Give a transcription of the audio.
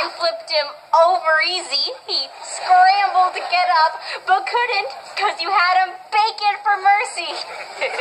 You flipped him over easy. He scrambled to get up, but couldn't because you had him begging for mercy.